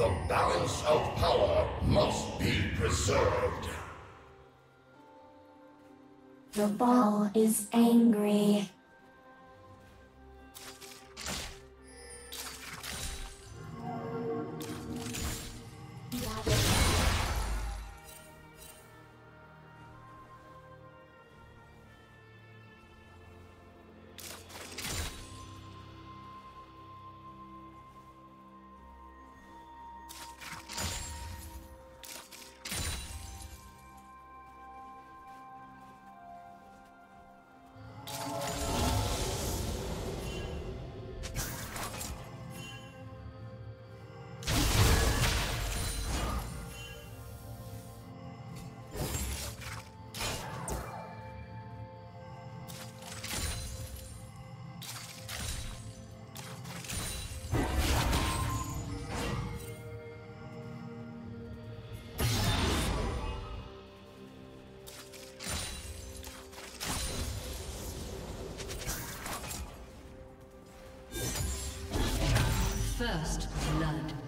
The balance of power must be preserved. The ball is angry. First blood.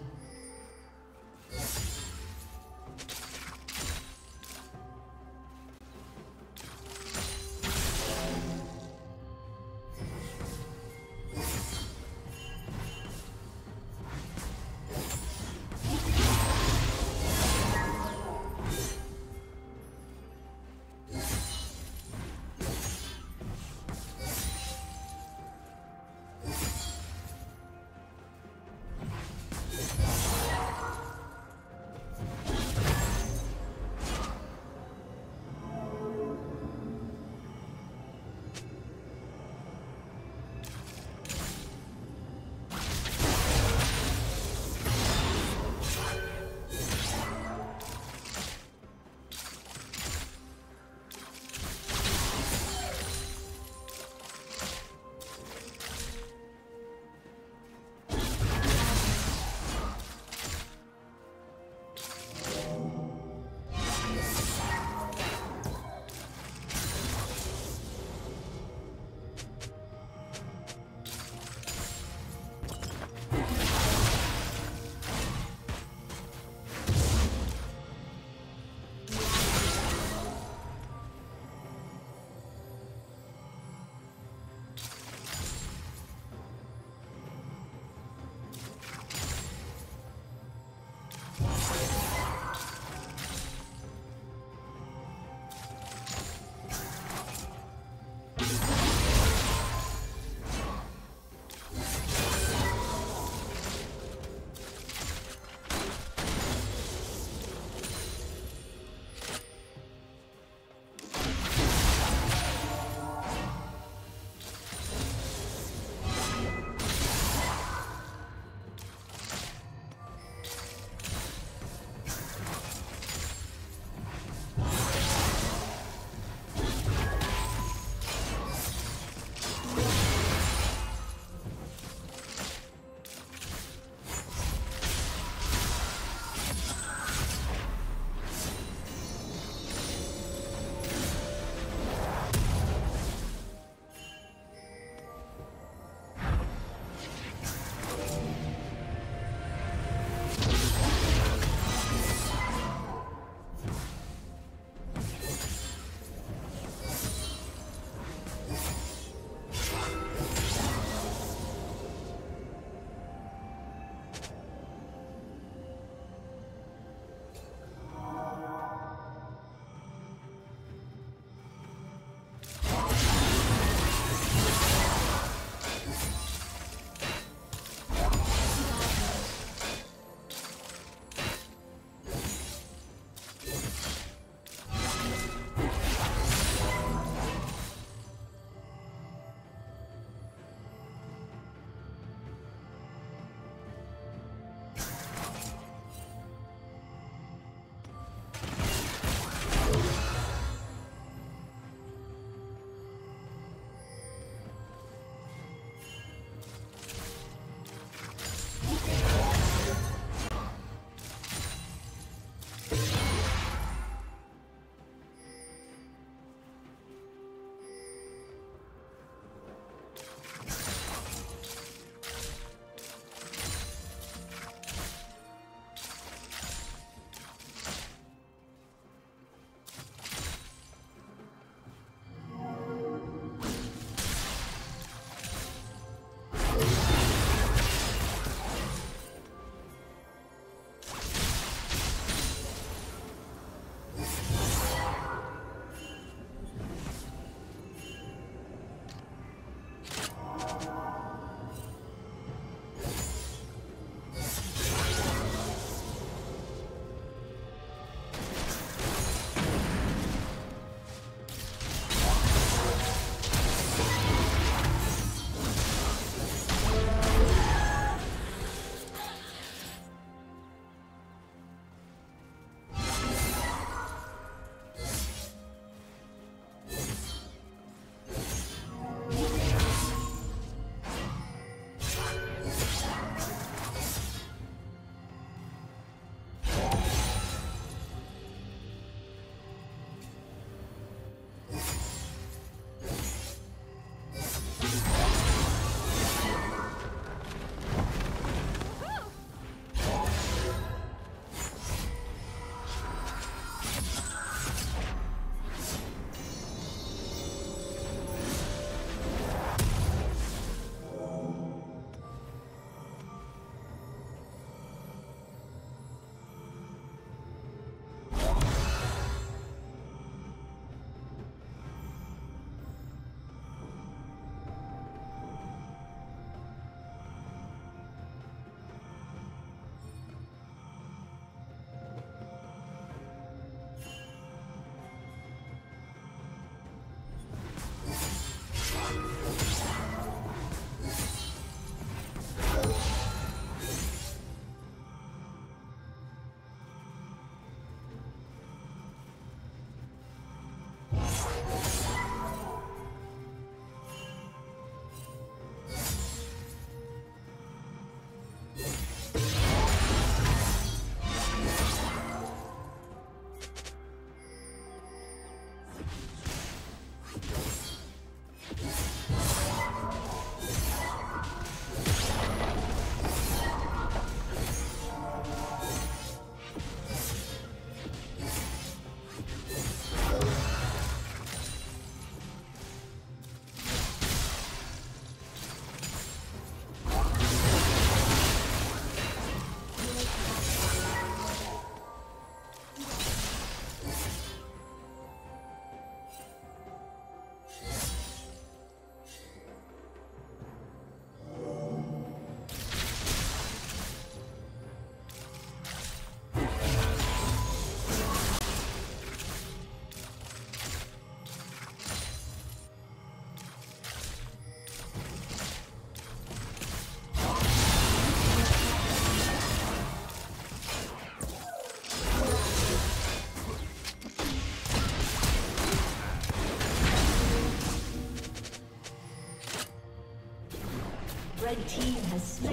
Team has slain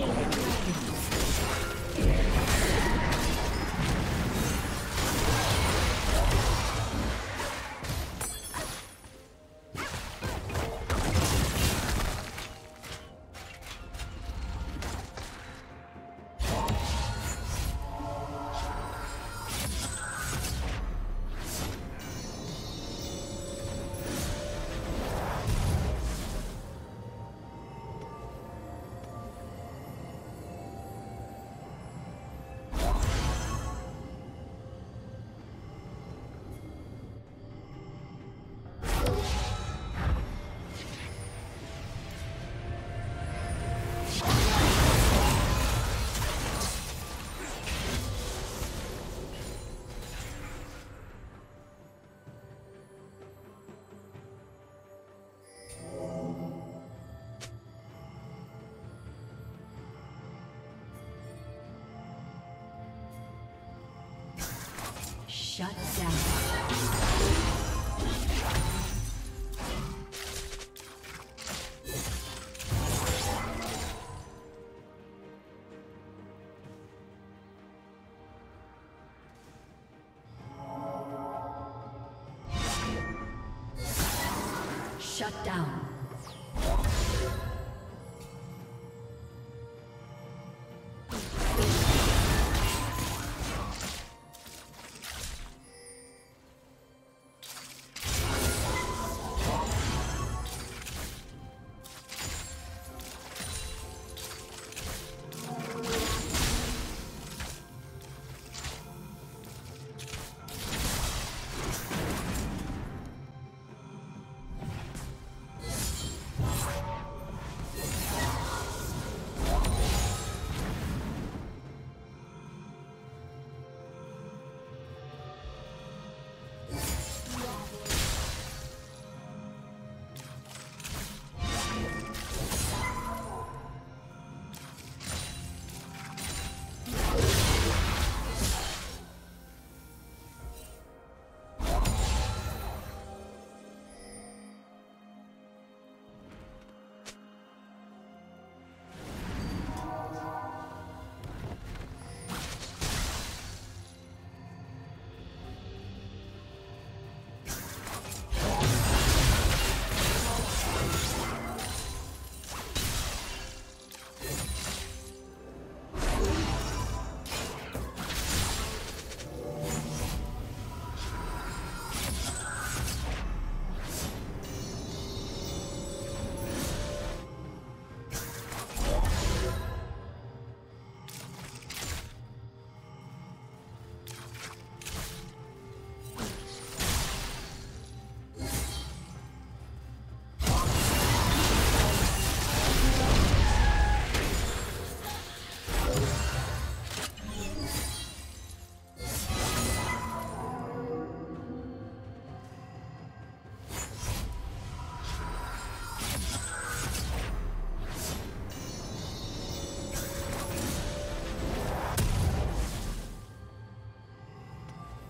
Shut down.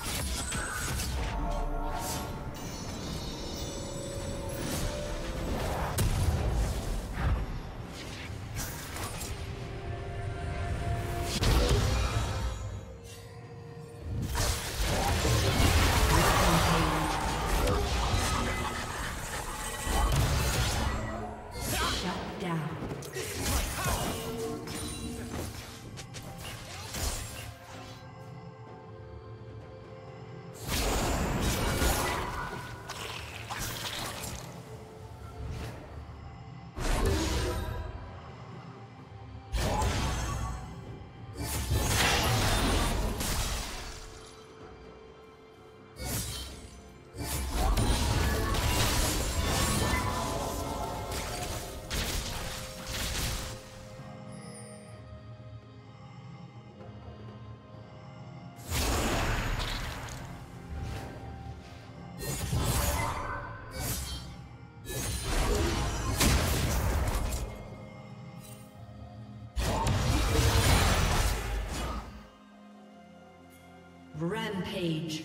うん。Rampage.